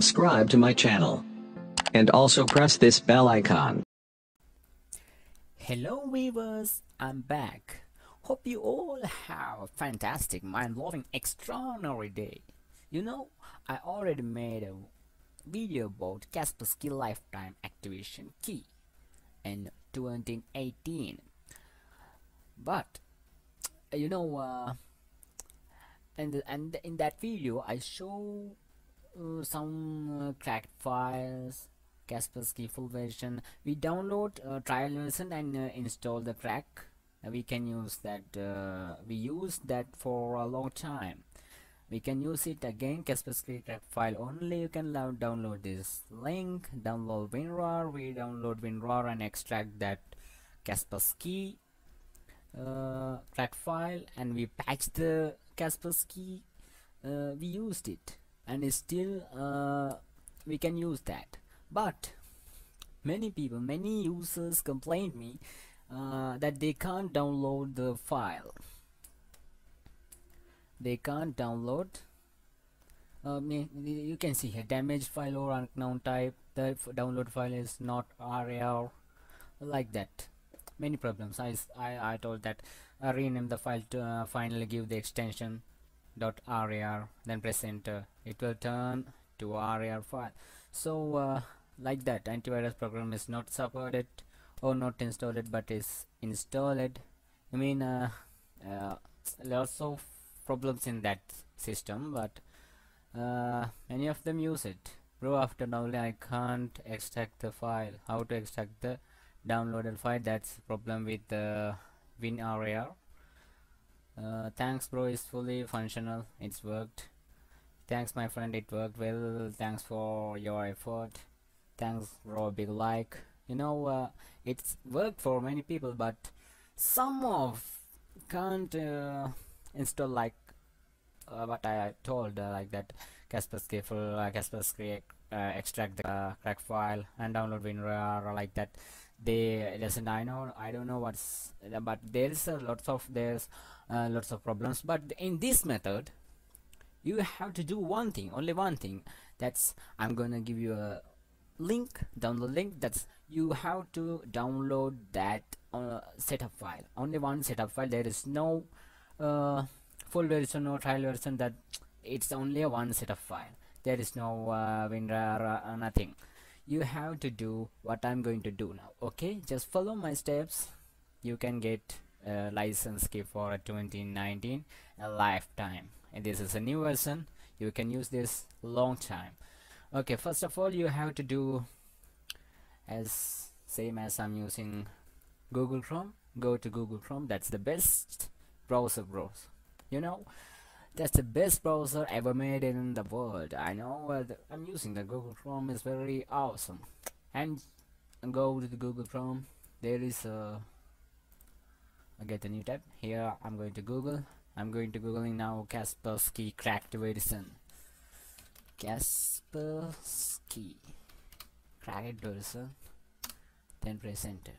subscribe to my channel. And also press this bell icon. Hello viewers, I'm back. Hope you all have a fantastic, mind-blowing, extraordinary day. You know, I already made a video about Kaspersky Lifetime Activation Key in 2018. But, you know, uh, and, and in that video I show uh, some uh, cracked files Kaspersky full version. We download uh, trial version and uh, install the crack. We can use that uh, we use that for a long time. We can use it again Kaspersky crack file only. You can download this link download WinRAR. We download WinRAR and extract that Kaspersky uh, crack file and we patch the Kaspersky uh, we used it and still uh, we can use that. But many people many users complained me uh, that they can't download the file. They can't download um, you can see here damaged file or unknown type the download file is not RAR like that. Many problems. I, I, I told that I rename the file to uh, finally give the extension dot .rar then press enter it will turn to RAR file. So uh, like that antivirus program is not supported or not installed but is installed. I mean uh, uh, lots of problems in that system but uh, many of them use it. Bro after downloading I can't extract the file. How to extract the downloaded file? That's problem with the WinRAR uh, thanks bro. Is fully functional. It's worked thanks my friend. It worked well. Thanks for your effort. Thanks bro. Big like. You know uh, it's worked for many people but some of can't uh, install like uh, what I told uh, like that Kaspersky full uh, Kaspersky uh, extract the uh, crack file and download WinRAR or like that. They doesn't I know I don't know what's but there's a lots of there's lots of problems. But in this method you have to do one thing only one thing. That's I'm gonna give you a link download link. That's you have to download that uh, setup file. Only one setup file. There is no uh, full version or trial version. That it's only a one setup file. There is no uh, WinRAR uh, nothing. You have to do what I'm going to do now okay? Just follow my steps. You can get a license key for 2019 a lifetime and this is a new version you can use this long time. Okay first of all you have to do as same as I'm using Google Chrome. Go to Google Chrome. That's the best browser browser. You know that's the best browser ever made in the world. I know uh, I'm using the Google Chrome. Is very awesome. And go to the Google Chrome. There is a I get a new tab. Here I'm going to Google I'm going to googling now Kaspersky cracked version Kaspersky cracked version then press enter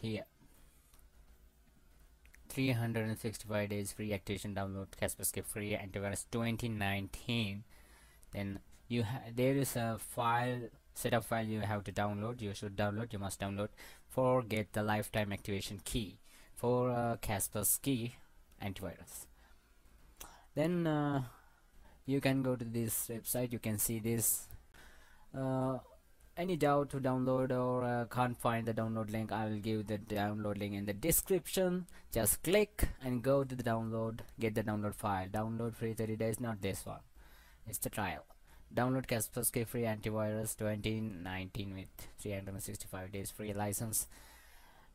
here 365 days free activation download Kaspersky free antivirus 2019 then you there is a file setup file you have to download. You should download you must download. For get the lifetime activation key. For uh, Kaspersky antivirus. Then uh, you can go to this website you can see this. Uh, any doubt to download or uh, can't find the download link I will give the download link in the description. Just click and go to the download get the download file. Download free 30 days not this one. It's the trial. Download Kaspersky free antivirus 2019 with 365 days free license.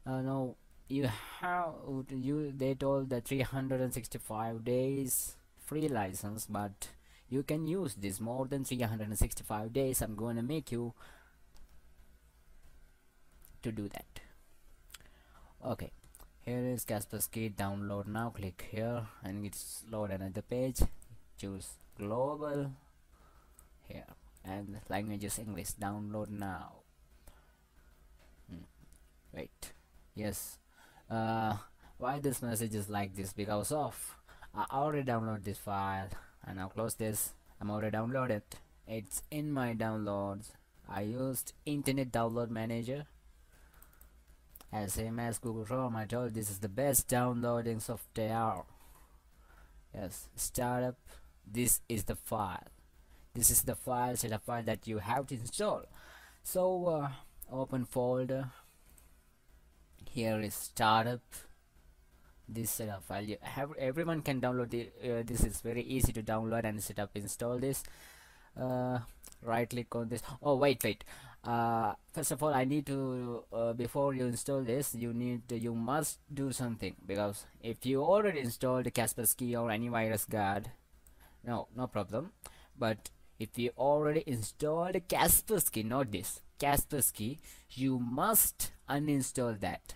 Uh, no you have you they told the 365 days free license but you can use this. More than 365 days I'm going to make you to do that. Okay. Here is Kaspersky download now. Click here and it's load another page. Choose global. Here. And language is English. Download now. Hmm. wait. Yes uh, why this message is like this? Because of I already download this file and now close this. I'm already downloaded. It's in my downloads. I used internet download manager. As same as Google Chrome I told this is the best downloading software. Yes startup this is the file. This is the file setup file that you have to install. So uh, open folder here is startup. This setup file you have everyone can download the uh, this is very easy to download and set up install this. Uh, right click on this. Oh wait wait. Uh, first of all I need to uh, before you install this you need to, you must do something because if you already installed Kaspersky or any virus guard no no problem. But if you already installed Kaspersky not this Kaspersky you must uninstall that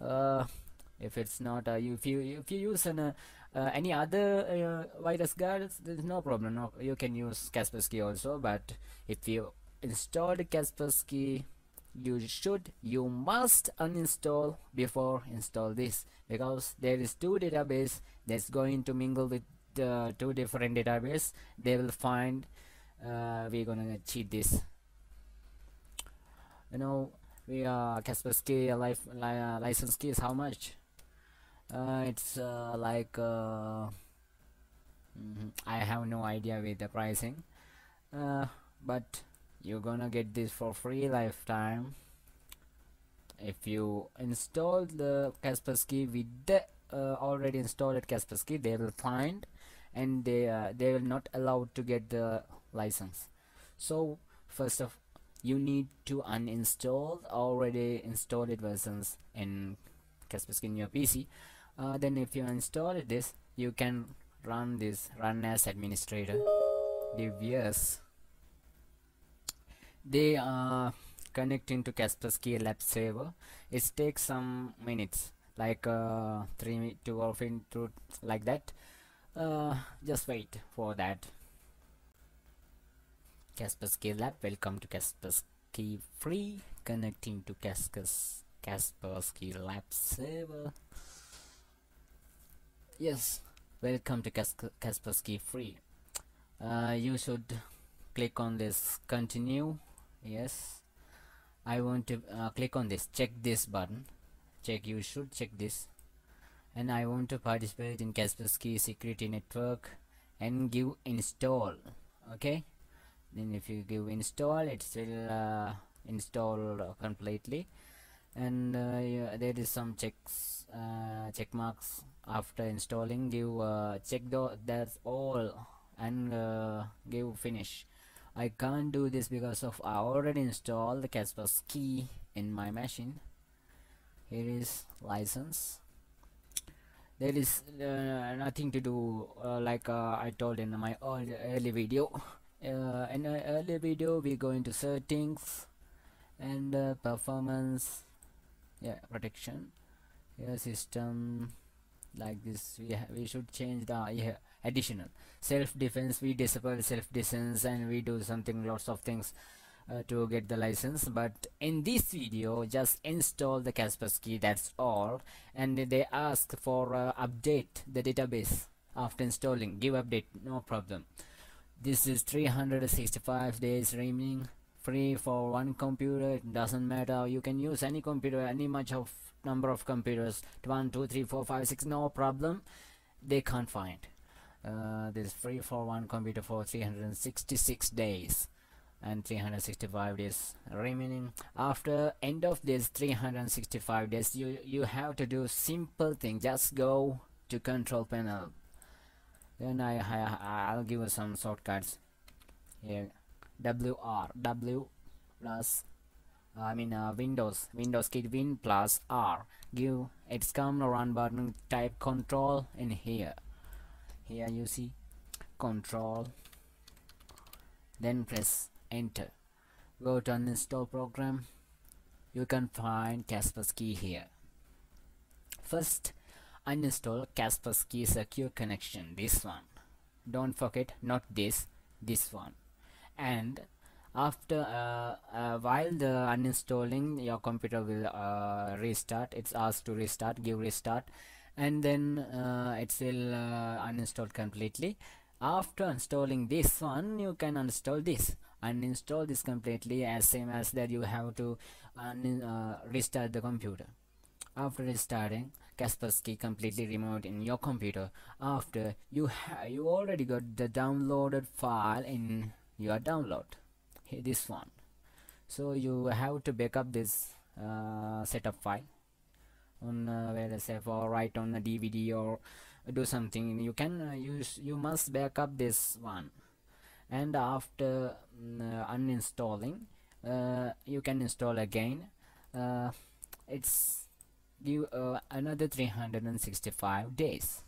if it's not uh, if you if you use an uh, uh, any other uh, virus guard there's no problem. No, you can use Kaspersky also but if you installed Kaspersky you should you must uninstall before install this because there is two database that's going to mingle with the two different database. They will find uh, we're gonna cheat this. You know we uh Kaspersky life li uh, license key is how much? Uh, it's uh, like uh, mm -hmm, I have no idea with the pricing. Uh, but you're gonna get this for free lifetime if you install the Kaspersky with the uh, already installed Kaspersky they will find and they uh, they will not allowed to get the license. So first of you need to uninstall already installed versions in Kaspersky in your PC uh, then if you install this you can run this run as administrator. Devious. They are connecting to Kaspersky lab server. It takes some minutes like uh, 3 to or into like that. Uh, just wait for that Kaspersky lab. Welcome to Kaspersky free connecting to Kaspersky lab server. Yes welcome to Kaspersky free. Uh, you should click on this continue. Yes. I want to uh, click on this. Check this button. Check you should check this. And I want to participate in Kaspersky security network and give install. Okay then if you give install it will uh, install completely. And uh, yeah, there is some checks uh, check marks after installing. Give uh, check the that's all and uh, give finish. I can't do this because of I already installed the Kaspersky in my machine. Here is license. There is uh, nothing to do uh, like I told in my early video uh, in an earlier video we go into settings and uh, performance yeah protection yeah system like this we we should change the yeah additional. Self-defense we disable self-defense and we do something lots of things uh, to get the license. But in this video just install the Kaspersky that's all. And they ask for uh, update the database after installing. Give update no problem this is 365 days remaining free for one computer. It doesn't matter. You can use any computer any much of number of computers. One two three four five six no problem. They can't find. Uh, this free for one computer for 366 days and 365 days remaining. After end of this 365 days you you have to do simple thing. Just go to control panel then I, I I'll give some shortcuts here WR W plus I mean uh, Windows Windows key Win plus R. Give it's come run button type control in here. Here you see control then press enter. Go to uninstall program. You can find Kaspersky here. First uninstall Kaspersky secure connection. This one. Don't forget not this this one. And after uh, uh, while the uninstalling your computer will uh, restart. It's asked to restart. Give restart. And then uh, it will uh, uninstall completely. After installing this one you can uninstall this. Uninstall this completely as same as that you have to uh, restart the computer after restarting Kaspersky completely removed in your computer after you you already got the downloaded file in your download this one. So you have to backup this uh, setup file on uh, where say for write on a DVD or do something. You can uh, use you must backup this one. And after mm, uninstalling uh, you can install again. Uh, it's give uh, another 365 days.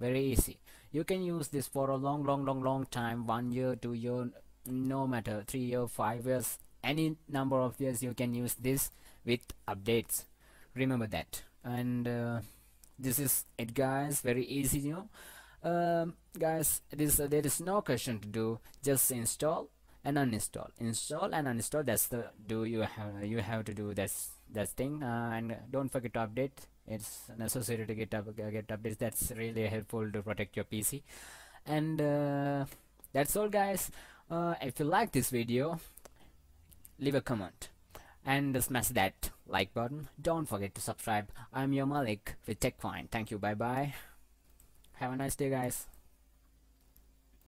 Very easy. You can use this for a long long long long time one year two year no matter three year five years any number of years you can use this with updates. Remember that. And uh, this is it guys. Very easy you know. Um, guys this uh, there is no question to do. Just install and uninstall. Install and uninstall that's the do you have you have to do this that thing uh, and don't forget to update. It's necessary to get up get updates. That's really helpful to protect your pc and uh, that's all guys. Uh, if you like this video leave a comment and smash that like button. Don't forget to subscribe. I'm your malik with techpoint thank you. Bye bye have a nice day guys